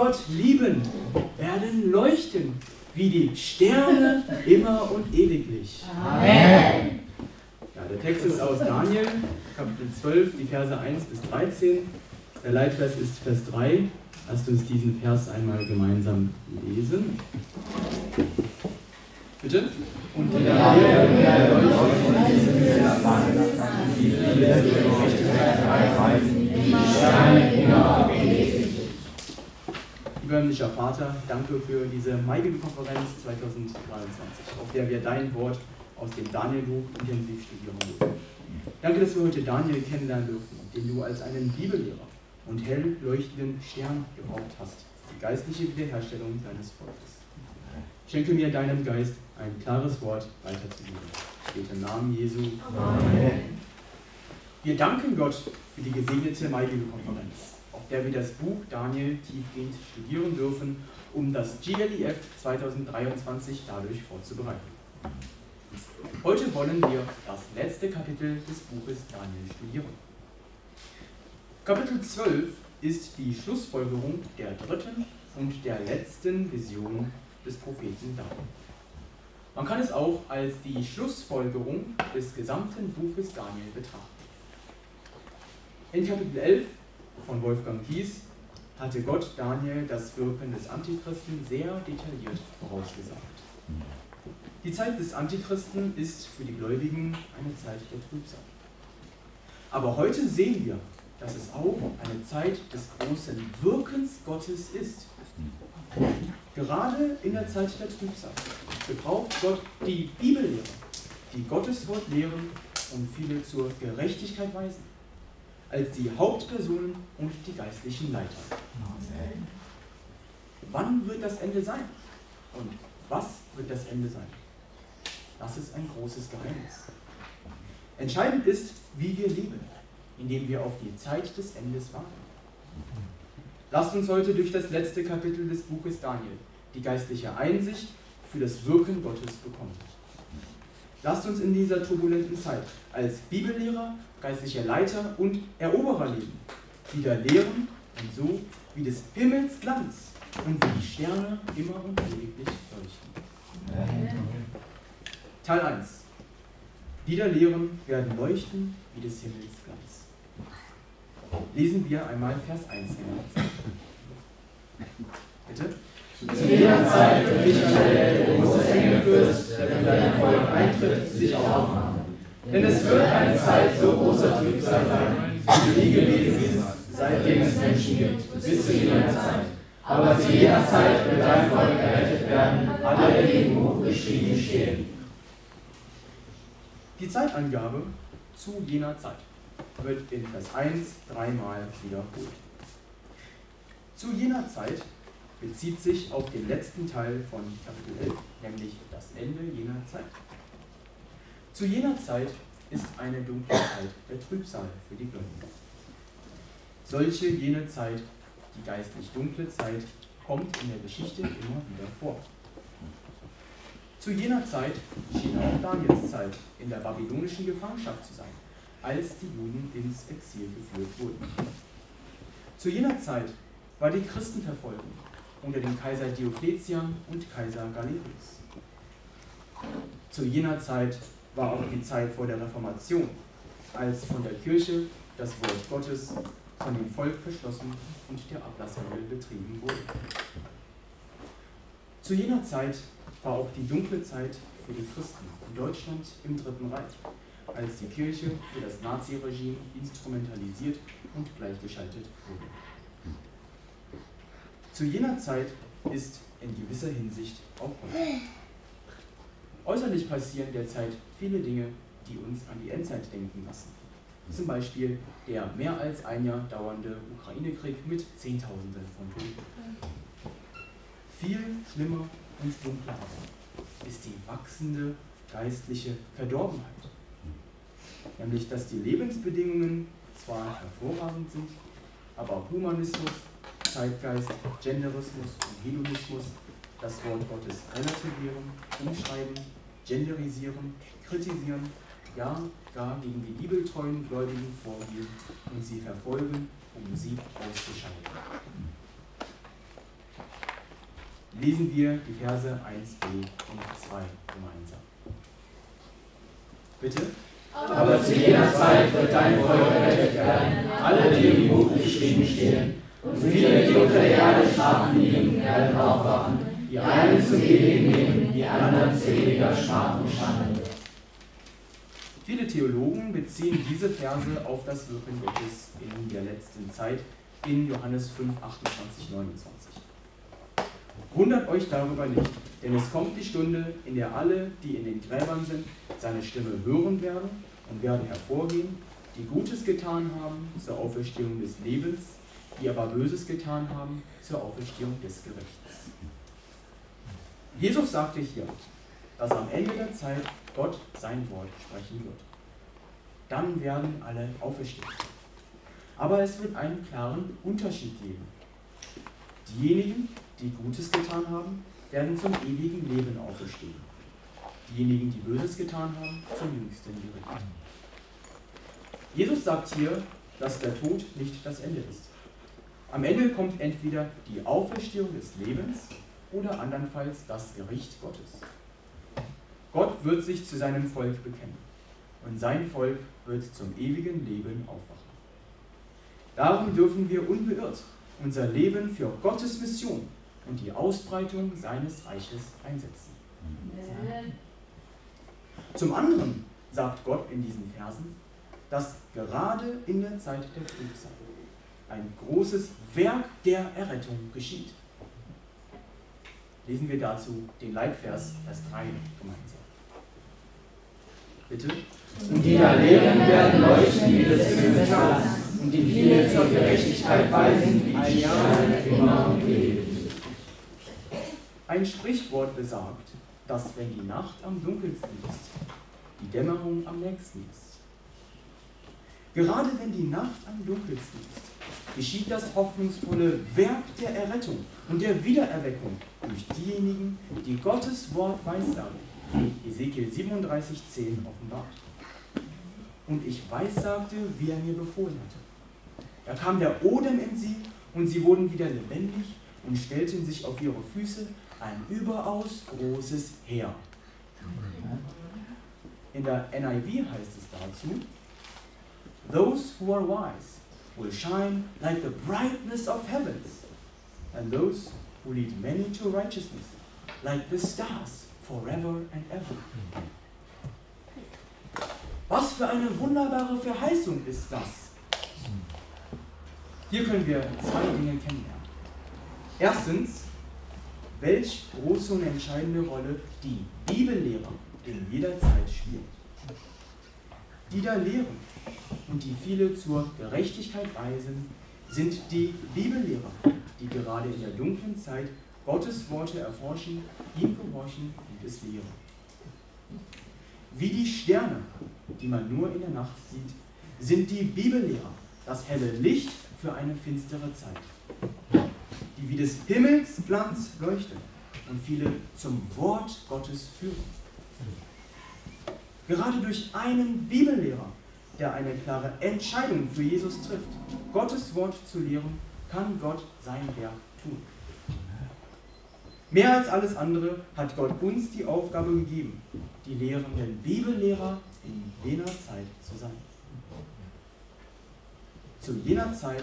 Gott lieben, werden leuchten wie die Sterne immer und ewiglich. Amen. Ja, der Text ist aus Daniel, Kapitel 12, die Verse 1 bis 13. Der Leitvers ist Vers 3. Lasst uns diesen Vers einmal gemeinsam lesen. Bitte? Und der Herr, die Liebe der Gerechtigkeit erweisen, die Sterne immer Lieber himmlischer Vater, danke für diese Maibelkonferenz 2023, auf der wir dein Wort aus dem Danielbuch intensiv studieren dürfen. Danke, dass wir heute Daniel kennenlernen dürfen, den du als einen Bibellehrer und hell leuchtenden Stern gebraucht hast, die geistliche Wiederherstellung deines Volkes. Schenke mir deinem Geist ein klares Wort weiterzugeben. Steht im Namen Jesu. Amen. Wir danken Gott für die gesegnete Maibelkonferenz auf der wir das Buch Daniel tiefgehend studieren dürfen, um das GLEF 2023 dadurch vorzubereiten. Heute wollen wir das letzte Kapitel des Buches Daniel studieren. Kapitel 12 ist die Schlussfolgerung der dritten und der letzten Vision des Propheten Daniel. Man kann es auch als die Schlussfolgerung des gesamten Buches Daniel betrachten. In Kapitel 11 von Wolfgang Kies hatte Gott Daniel das Wirken des Antichristen sehr detailliert vorausgesagt. Die Zeit des Antichristen ist für die Gläubigen eine Zeit der Trübsal. Aber heute sehen wir, dass es auch eine Zeit des großen Wirkens Gottes ist. Gerade in der Zeit der Trübsal gebraucht Gott die Bibellehrer, die Gottes Wort lehren und viele zur Gerechtigkeit weisen als die Hauptpersonen und die geistlichen Leiter. Wann wird das Ende sein? Und was wird das Ende sein? Das ist ein großes Geheimnis. Entscheidend ist, wie wir leben, indem wir auf die Zeit des Endes warten. Lasst uns heute durch das letzte Kapitel des Buches Daniel die geistliche Einsicht für das Wirken Gottes bekommen. Lasst uns in dieser turbulenten Zeit als Bibellehrer geistlicher Leiter und Eroberer leben, die da lehren und so wie des Himmels Glanz und wie die Sterne immer und ewiglich leuchten. Teil 1. Die da lehren werden leuchten wie des Himmels Glanz. Lesen wir einmal Vers 1 gemeinsam. Bitte? Zu jener Zeit wird Michael, der große Engelfürst, der für dein Volk eintritt, sich aufmachen denn es wird eine Zeit so großer Trübsal sein, wie nie gewesen ist, seitdem es Menschen gibt, bis zu jener Zeit. Aber zu jener Zeit wird dein Volk errettet werden, alle, die im geschrieben stehen. Die Zeitangabe zu jener Zeit wird in Vers 1 dreimal wiederholt. Zu jener Zeit bezieht sich auf den letzten Teil von Kapitel 11, nämlich das Ende jener Zeit. Zu jener Zeit ist eine dunkle Zeit der Trübsal für die Gläubigen. Solche jene Zeit, die geistlich dunkle Zeit, kommt in der Geschichte immer wieder vor. Zu jener Zeit schien auch Daniels Zeit in der babylonischen Gefangenschaft zu sein, als die Juden ins Exil geführt wurden. Zu jener Zeit war die Christenverfolgung unter dem Kaiser Diokletian und Kaiser Galerius. Zu jener Zeit war auch die Zeit vor der Reformation, als von der Kirche das Wort Gottes von dem Volk verschlossen und der Ablasshandel betrieben wurde. Zu jener Zeit war auch die dunkle Zeit für die Christen in Deutschland im Dritten Reich, als die Kirche für das Naziregime instrumentalisiert und gleichgeschaltet wurde. Zu jener Zeit ist in gewisser Hinsicht auch heute. Äußerlich passieren derzeit viele Dinge, die uns an die Endzeit denken lassen. Zum Beispiel der mehr als ein Jahr dauernde Ukraine-Krieg mit Zehntausenden von Toten. Viel schlimmer und dunkler ist die wachsende geistliche Verdorbenheit. Nämlich, dass die Lebensbedingungen zwar hervorragend sind, aber Humanismus, Zeitgeist, Genderismus und Hedonismus das Wort Gottes relativieren, umschreiben, genderisieren, kritisieren, ja gar gegen die bibeltreuen Gläubigen vorgehen und sie verfolgen, um sie auszuschalten. lesen wir die Verse 1b und 2 gemeinsam. Bitte? Aber zu jener Zeit wird dein Volk errettet werden, alle, die im Buch geschrieben stehen. Und viele, die unter der Erde schlafen liegen, werden aufwachen. Die einen zum Leben nehmen, die anderen zu Schmach und Schande. Viele Theologen beziehen diese Verse auf das Wirken Gottes in der letzten Zeit in Johannes 5, 28, 29. Wundert euch darüber nicht, denn es kommt die Stunde, in der alle, die in den Gräbern sind, seine Stimme hören werden und werden hervorgehen, die Gutes getan haben zur Auferstehung des Lebens, die aber Böses getan haben zur Auferstehung des Gerichts. Jesus sagte hier, dass am Ende der Zeit Gott sein Wort sprechen wird. Dann werden alle auferstehen. Aber es wird einen klaren Unterschied geben. Diejenigen, die Gutes getan haben, werden zum ewigen Leben auferstehen. Diejenigen, die Böses getan haben, zum jüngsten Gericht. Jesus sagt hier, dass der Tod nicht das Ende ist. Am Ende kommt entweder die Auferstehung des Lebens oder andernfalls das Gericht Gottes. Gott wird sich zu seinem Volk bekennen und sein Volk wird zum ewigen Leben aufwachen. Darum dürfen wir unbeirrt unser Leben für Gottes Mission und die Ausbreitung seines Reiches einsetzen. Zum anderen sagt Gott in diesen Versen, dass gerade in der Zeit der Trübsal ein großes Werk der Errettung geschieht. Lesen wir dazu den Leitvers, Vers 3 gemeinsam. Bitte? Und die da lehren werden leuchten wie des Himmels und die viele zur Gerechtigkeit weisen wie die Sterne immer und ewig. Ein Sprichwort besagt, dass wenn die Nacht am dunkelsten ist, die Dämmerung am nächsten ist. Gerade wenn die Nacht am dunkelsten ist, geschieht das hoffnungsvolle Werk der Errettung und der Wiedererweckung durch diejenigen, die Gottes Wort weissagen, wie Ezekiel 37,10 offenbart. Und ich weissagte, wie er mir befohlen hatte. Da kam der Odem in sie und sie wurden wieder lebendig und stellten sich auf ihre Füße ein überaus großes Heer. In der NIV heißt es dazu, Those who are wise will shine like the brightness of heavens, and those who lead many to righteousness like the stars forever and ever. Was für eine wunderbare Verheißung ist das? Hier können wir zwei Dinge kennenlernen. Erstens, welch große und entscheidende Rolle die Bibellehrer in jeder Zeit spielt. Die da lehren und die viele zur Gerechtigkeit weisen, sind die Bibellehrer, die gerade in der dunklen Zeit Gottes Worte erforschen, ihm gehorchen und es lehren. Wie die Sterne, die man nur in der Nacht sieht, sind die Bibellehrer das helle Licht für eine finstere Zeit die wie des Himmels Glanz leuchten und viele zum Wort Gottes führen. Gerade durch einen Bibellehrer, der eine klare Entscheidung für Jesus trifft, Gottes Wort zu lehren, kann Gott sein Werk tun. Mehr als alles andere hat Gott uns die Aufgabe gegeben, die lehrenden Bibellehrer in jener Zeit zu sein. Zu jener Zeit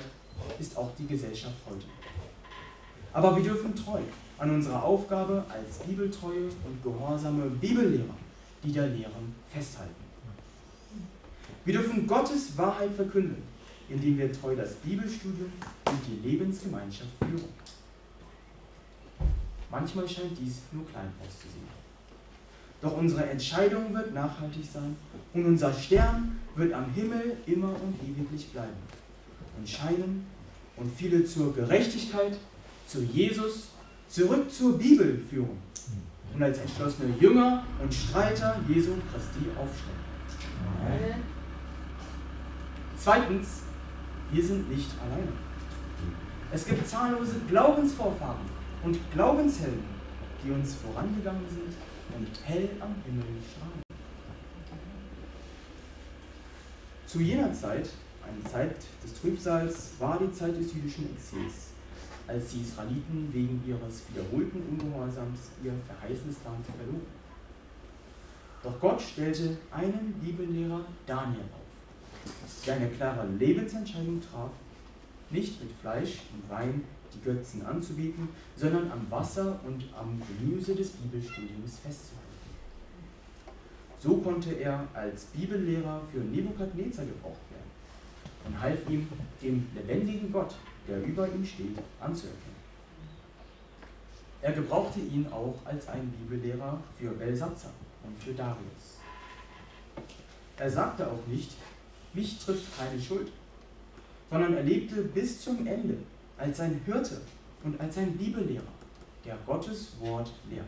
ist auch die Gesellschaft heute. Aber wir dürfen treu an unserer Aufgabe als bibeltreue und gehorsame Bibellehrer, die der Lehren festhalten. Wir dürfen Gottes Wahrheit verkünden, indem wir treu das Bibelstudium und die Lebensgemeinschaft führen. Manchmal scheint dies nur klein auszusehen. Doch unsere Entscheidung wird nachhaltig sein und unser Stern wird am Himmel immer und ewiglich bleiben und scheinen und viele zur Gerechtigkeit zu Jesus, zurück zur Bibel führen und als entschlossene Jünger und Streiter Jesu Christi aufstellen. Zweitens, wir sind nicht alleine. Es gibt zahllose Glaubensvorfahren und Glaubenshelden, die uns vorangegangen sind und hell am Himmel strahlen. Zu jener Zeit, eine Zeit des Trübsals, war die Zeit des jüdischen Exils als die Israeliten wegen ihres wiederholten Ungehorsams ihr verheißenes Land verloren. Doch Gott stellte einen Bibellehrer Daniel auf, der eine klare Lebensentscheidung traf, nicht mit Fleisch und Wein die Götzen anzubieten, sondern am Wasser und am Gemüse des Bibelstudiums festzuhalten. So konnte er als Bibellehrer für Nebukadnezar gebraucht werden und half ihm, dem lebendigen Gott, der über ihm steht, anzuerkennen. Er gebrauchte ihn auch als einen Bibellehrer für Belsatzer und für Darius. Er sagte auch nicht, mich trifft keine Schuld, sondern er lebte bis zum Ende als ein Hirte und als ein Bibellehrer, der Gottes Wort lehrt.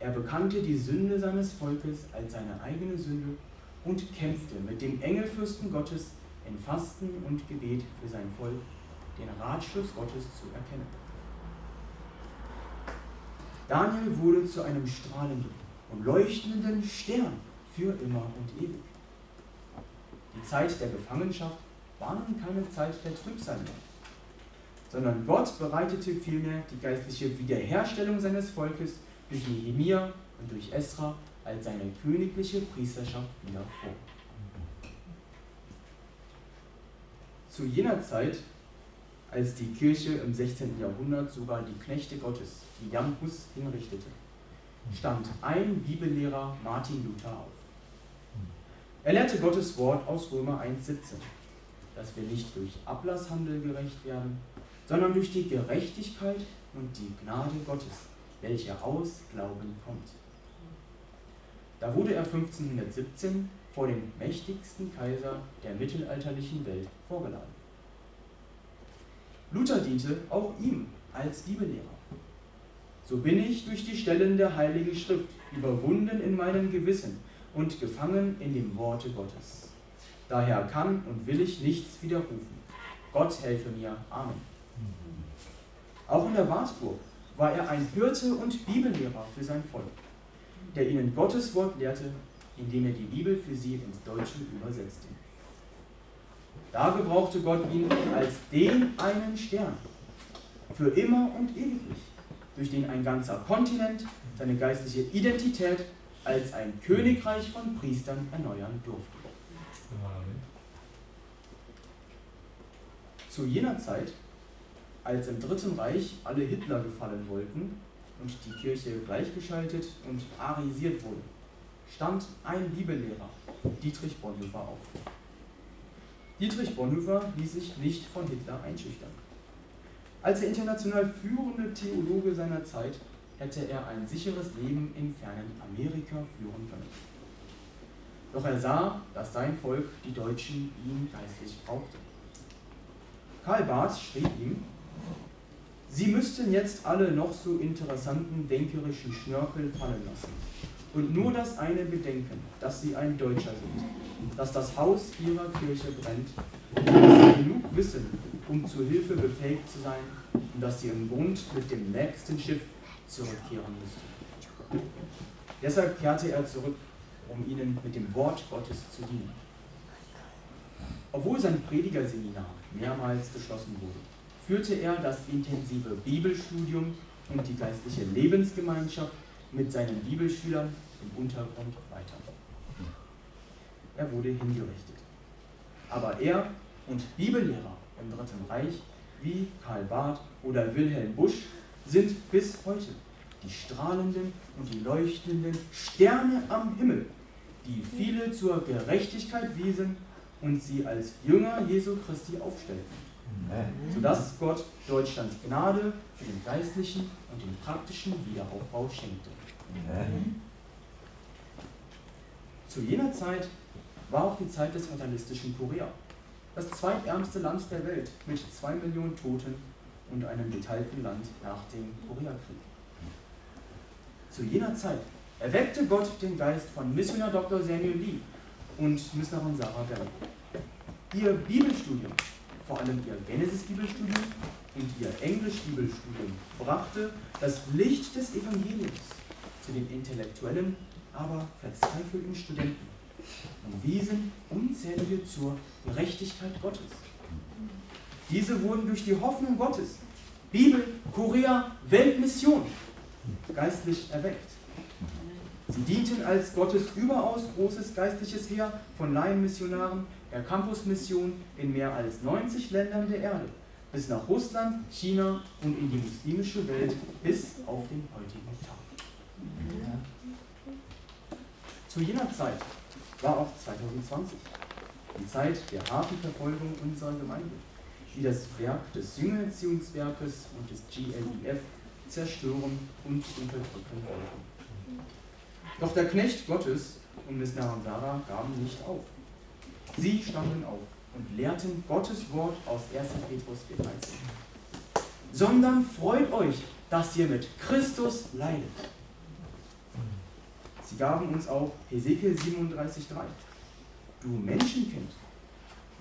Er bekannte die Sünde seines Volkes als seine eigene Sünde und kämpfte mit dem Engelfürsten Gottes in Fasten und Gebet für sein Volk, den Ratschluss Gottes zu erkennen. Daniel wurde zu einem strahlenden und leuchtenden Stern für immer und ewig. Die Zeit der Gefangenschaft war nun keine Zeit der Trübsal mehr, sondern Gott bereitete vielmehr die geistliche Wiederherstellung seines Volkes durch Nehemia und durch Esra als seine königliche Priesterschaft wieder vor. Zu jener Zeit, als die Kirche im 16. Jahrhundert sogar die Knechte Gottes, die Jan Hus, hinrichtete, stand ein Bibellehrer Martin Luther auf. Er lehrte Gottes Wort aus Römer 1,17, dass wir nicht durch Ablasshandel gerecht werden, sondern durch die Gerechtigkeit und die Gnade Gottes, welche aus Glauben kommt. Da wurde er 1517 vor dem mächtigsten Kaiser der mittelalterlichen Welt vorgeladen. Luther diente auch ihm als Bibellehrer. So bin ich durch die Stellen der Heiligen Schrift überwunden in meinem Gewissen und gefangen in dem Worte Gottes. Daher kann und will ich nichts widerrufen. Gott helfe mir. Amen. Auch in der Wartburg war er ein Hirte und Bibellehrer für sein Volk, der ihnen Gottes Wort lehrte, indem er die Bibel für sie ins Deutsche übersetzte. Da gebrauchte Gott ihn als den einen Stern, für immer und ewiglich, durch den ein ganzer Kontinent seine geistliche Identität als ein Königreich von Priestern erneuern durfte. Zu jener Zeit als im Dritten Reich alle Hitler gefallen wollten und die Kirche gleichgeschaltet und arisiert wurde, stand ein Bibellehrer, Dietrich Bonhoeffer, auf. Dietrich Bonhoeffer ließ sich nicht von Hitler einschüchtern. Als der international führende Theologe seiner Zeit hätte er ein sicheres Leben im fernen Amerika führen können. Doch er sah, dass sein Volk, die Deutschen, ihn geistlich brauchte. Karl Barth schrieb ihm, Sie müssten jetzt alle noch so interessanten denkerischen Schnörkel fallen lassen und nur das eine bedenken, dass Sie ein Deutscher sind, dass das Haus Ihrer Kirche brennt dass Sie genug wissen, um zu Hilfe befähigt zu sein und dass Sie im Grund mit dem nächsten Schiff zurückkehren müssten. Deshalb kehrte er zurück, um ihnen mit dem Wort Gottes zu dienen. Obwohl sein Predigerseminar mehrmals geschlossen wurde, führte er das intensive Bibelstudium und die geistliche Lebensgemeinschaft mit seinen Bibelschülern im Untergrund weiter. Er wurde hingerichtet. Aber er und Bibellehrer im Dritten Reich wie Karl Barth oder Wilhelm Busch sind bis heute die strahlenden und die leuchtenden Sterne am Himmel, die viele zur Gerechtigkeit wiesen und sie als Jünger Jesu Christi aufstellten sodass Gott Deutschland Gnade für den geistlichen und den praktischen Wiederaufbau schenkte. Zu jener Zeit war auch die Zeit des fatalistischen Korea, das zweitärmste Land der Welt mit zwei Millionen Toten und einem geteilten Land nach dem Koreakrieg. Zu jener Zeit erweckte Gott den Geist von Missionar Dr. Samuel Lee und Missionarin Sarah Bell. Ihr Bibelstudium vor allem ihr Genesis-Bibelstudium und ihr Englisch-Bibelstudium brachte das Licht des Evangeliums zu den intellektuellen, aber verzweifelten Studenten und wiesen unzählige zur Gerechtigkeit Gottes. Diese wurden durch die Hoffnung Gottes, Bibel, Korea, Weltmission, geistlich erweckt. Sie dienten als Gottes überaus großes geistliches Heer von Laienmissionaren der Campusmission in mehr als 90 Ländern der Erde, bis nach Russland, China und in die muslimische Welt bis auf den heutigen Tag. Zu jener Zeit war auch 2020 die Zeit der harten Verfolgung unserer Gemeinde, die das Werk des Jüngererziehungswerkes und des GLIF zerstören und unterdrücken wollten. Doch der Knecht Gottes und Miss Sarah gaben nicht auf. Sie standen auf und lehrten Gottes Wort aus 1. Petrus 4,13. Sondern freut euch, dass ihr mit Christus leidet. Sie gaben uns auch Hesekiel 37,3. Du Menschenkind,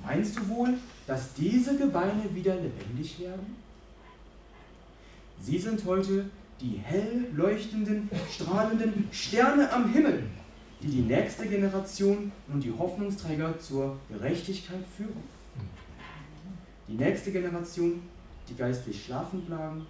meinst du wohl, dass diese Gebeine wieder lebendig werden? Sie sind heute die hell leuchtenden, strahlenden Sterne am Himmel, die die nächste Generation und die Hoffnungsträger zur Gerechtigkeit führen. Die nächste Generation, die geistlich schlafend lagen,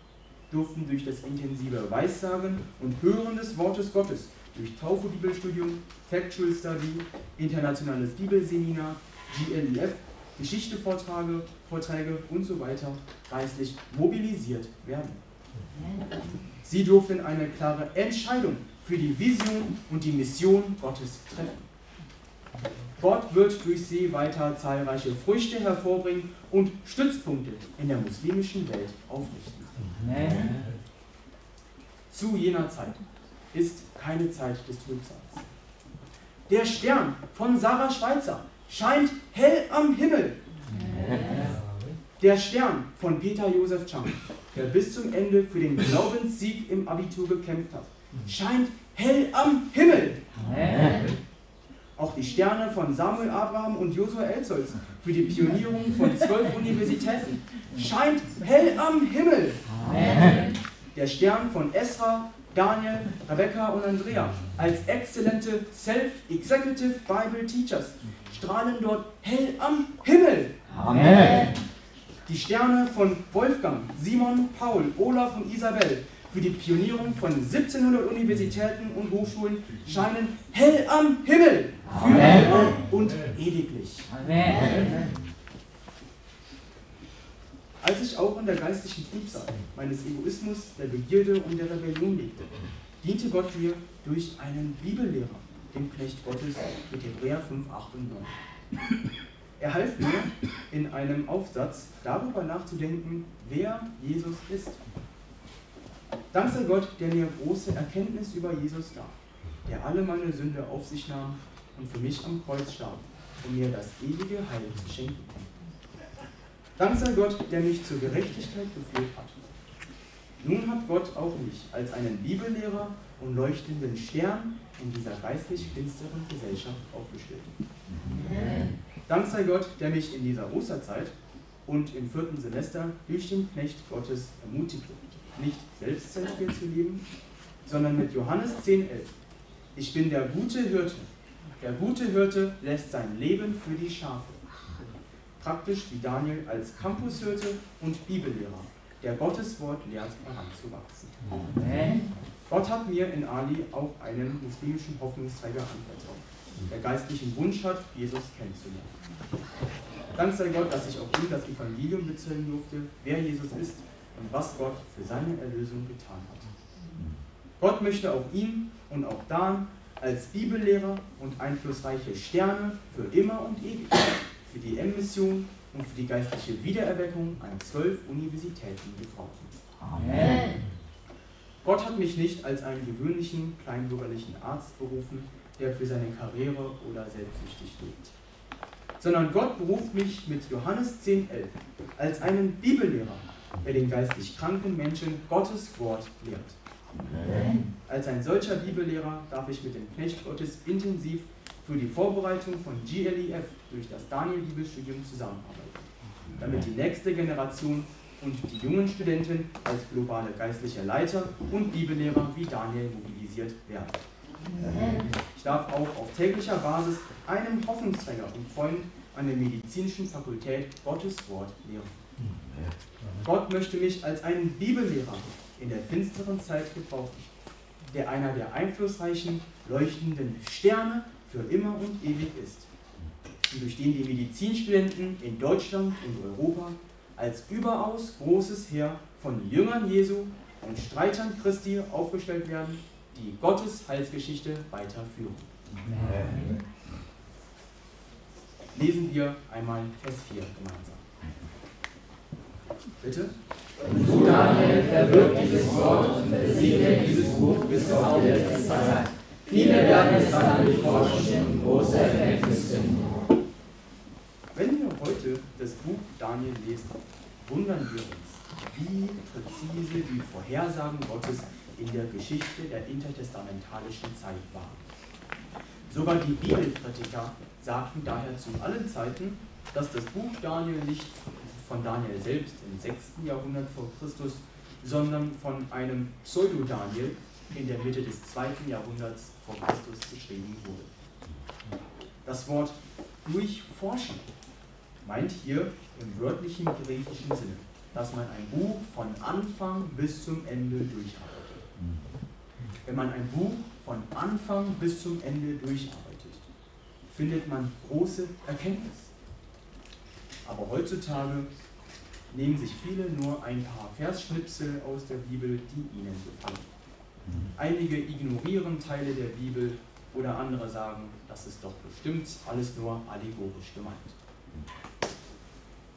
durften durch das intensive Weissagen und Hören des Wortes Gottes, durch Taufe-Bibelstudium, Factual Study, internationales Bibelseminar, GLIF, Geschichtevorträge Vorträge und so weiter geistlich mobilisiert werden. Sie durften eine klare Entscheidung für die Vision und die Mission Gottes treffen. Gott wird durch sie weiter zahlreiche Früchte hervorbringen und Stützpunkte in der muslimischen Welt aufrichten. Zu jener Zeit ist keine Zeit des Trübsals. Der Stern von Sarah Schweitzer scheint hell am Himmel. Der Stern von Peter Josef Chang, der bis zum Ende für den Glaubenssieg im Abitur gekämpft hat, scheint hell am Himmel. Auch die Sterne von Samuel Abraham und Josua Elzolz für die Pionierung von zwölf Universitäten scheint hell am Himmel. Der Stern von Esra, Daniel, Rebecca und Andrea als exzellente Self-Executive Bible Teachers strahlen dort hell am Himmel. Amen. Die Sterne von Wolfgang, Simon, Paul, Olaf und Isabel für die Pionierung von 1700 Universitäten und Hochschulen scheinen hell am Himmel für immer und ewiglich. Als ich auch in der geistlichen Trübsal meines Egoismus, der Begierde und der Rebellion lebte, diente Gott mir durch einen Bibellehrer, dem Knecht Gottes, mit Hebräer 5, 8 und 9. Er half mir, in einem Aufsatz darüber nachzudenken, wer Jesus ist. Dank sei Gott, der mir große Erkenntnis über Jesus gab, der alle meine Sünde auf sich nahm und für mich am Kreuz starb, um mir das ewige Heil zu schenken. Dank sei Gott, der mich zur Gerechtigkeit geführt hat. Nun hat Gott auch mich als einen Bibellehrer und leuchtenden Stern in dieser geistlich finsteren Gesellschaft aufgestellt. Dank sei Gott, der mich in dieser Osterzeit und im vierten Semester durch den Knecht Gottes ermutigte, nicht selbstzentriert zu leben, sondern mit Johannes 10,11. Ich bin der gute Hirte. Der gute Hirte lässt sein Leben für die Schafe. Praktisch wie Daniel als Campushirte und Bibellehrer, der Gottes Wort lehrt, heranzuwachsen. Amen. Gott hat mir in Ali auch einen muslimischen Hoffnungsträger anvertraut, der geistlichen Wunsch hat, Jesus kennenzulernen. Dank sei Gott, dass ich auch ihm das Evangelium bezeugen durfte, wer Jesus ist und was Gott für seine Erlösung getan hat. Gott möchte auch ihn und auch Dan als Bibellehrer und einflussreiche Sterne für immer und ewig, für die M-Mission und für die geistliche Wiedererweckung an zwölf Universitäten gebrauchen. Amen. Gott hat mich nicht als einen gewöhnlichen, kleinbürgerlichen Arzt berufen, der für seine Karriere oder selbstsüchtig lebt. Sondern Gott beruft mich mit Johannes 10,11 als einen Bibellehrer, der den geistig kranken Menschen Gottes Wort lehrt. Als ein solcher Bibellehrer darf ich mit dem Knecht Gottes intensiv für die Vorbereitung von GLEF durch das Daniel-Bibelstudium zusammenarbeiten, damit die nächste Generation und die jungen Studenten als globale geistliche Leiter und Bibellehrer wie Daniel mobilisiert werden. Ich darf auch auf täglicher Basis einem Hoffnungsträger und Freund an der medizinischen Fakultät Gottes Wort lehren. Gott möchte mich als einen Bibellehrer in der finsteren Zeit gebrauchen, der einer der einflussreichen, leuchtenden Sterne für immer und ewig ist, und durch den die Medizinstudenten in Deutschland und Europa als überaus großes Heer von Jüngern Jesu und Streitern Christi aufgestellt werden, die Gottes Heilsgeschichte weiterführen. Lesen wir einmal Vers 4 gemeinsam. Bitte? Du, Daniel, verwirk dieses Wort und versiegle dieses Buch bis auf die letzte Zeit. Viele werden es dann durchforschen und große Erkenntnis finden. Wenn wir heute das Buch Daniel lesen, wundern wir uns, wie präzise die Vorhersagen Gottes in der Geschichte der intertestamentalischen Zeit waren. Sogar die Bibelkritiker sagten daher zu allen Zeiten, dass das Buch Daniel nicht von Daniel selbst im 6. Jahrhundert vor Christus, sondern von einem Pseudo-Daniel in der Mitte des 2. Jahrhunderts vor Christus geschrieben wurde. Das Wort durchforschen meint hier im wörtlichen griechischen Sinne, dass man ein Buch von Anfang bis zum Ende durcharbeitet. Wenn man ein Buch von Anfang bis zum Ende durcharbeitet, findet man große Erkenntnis. Aber heutzutage nehmen sich viele nur ein paar Versschnipsel aus der Bibel, die ihnen gefallen. Einige ignorieren Teile der Bibel oder andere sagen, das ist doch bestimmt alles nur allegorisch gemeint.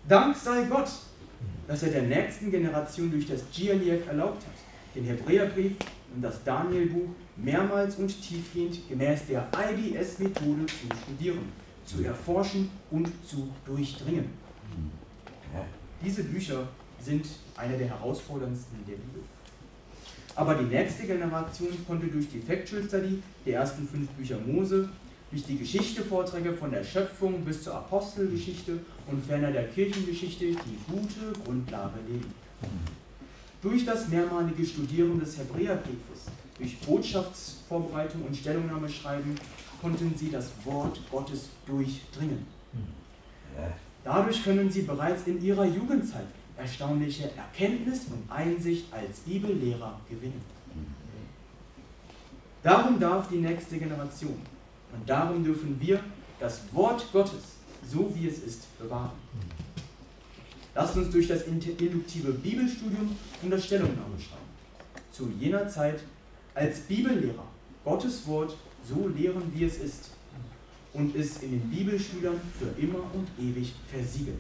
Dank sei Gott, dass er der nächsten Generation durch das GLIF erlaubt hat, den Hebräerbrief und das Danielbuch mehrmals und tiefgehend gemäß der IBS-Methode zu studieren, zu erforschen und zu durchdringen. Diese Bücher sind eine der herausforderndsten der Bibel. Aber die nächste Generation konnte durch die Factual Study der ersten fünf Bücher Mose, durch die Geschichtevorträge von der Schöpfung bis zur Apostelgeschichte und ferner der Kirchengeschichte die gute Grundlage legen. Durch das mehrmalige Studieren des Hebräerbriefes, durch Botschaftsvorbereitung und Stellungnahme schreiben, konnten sie das Wort Gottes durchdringen. Dadurch können sie bereits in ihrer Jugendzeit erstaunliche Erkenntnis und Einsicht als Bibellehrer gewinnen. Darum darf die nächste Generation und darum dürfen wir das Wort Gottes, so wie es ist, bewahren. Lasst uns durch das induktive Bibelstudium und das Stellungnahme schreiben. Zu jener Zeit als Bibellehrer Gottes Wort so lehren, wie es ist und es in den Bibelschülern für immer und ewig versiegeln.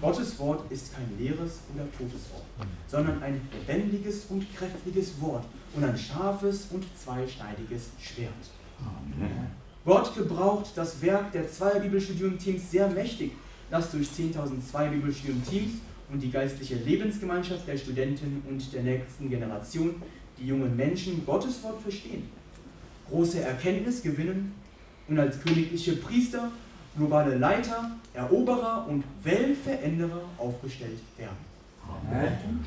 Gottes Wort ist kein leeres oder totes Wort, sondern ein lebendiges und kräftiges Wort und ein scharfes und zweischneidiges Schwert. Gott gebraucht das Werk der zwei Bibelstudium-Teams sehr mächtig, das durch 10.002 Bibelstudium-Teams und die geistliche Lebensgemeinschaft der Studenten und der nächsten Generation die jungen Menschen Gottes Wort verstehen, große Erkenntnis gewinnen und als königliche Priester, globale Leiter, Eroberer und Weltveränderer aufgestellt werden. Amen.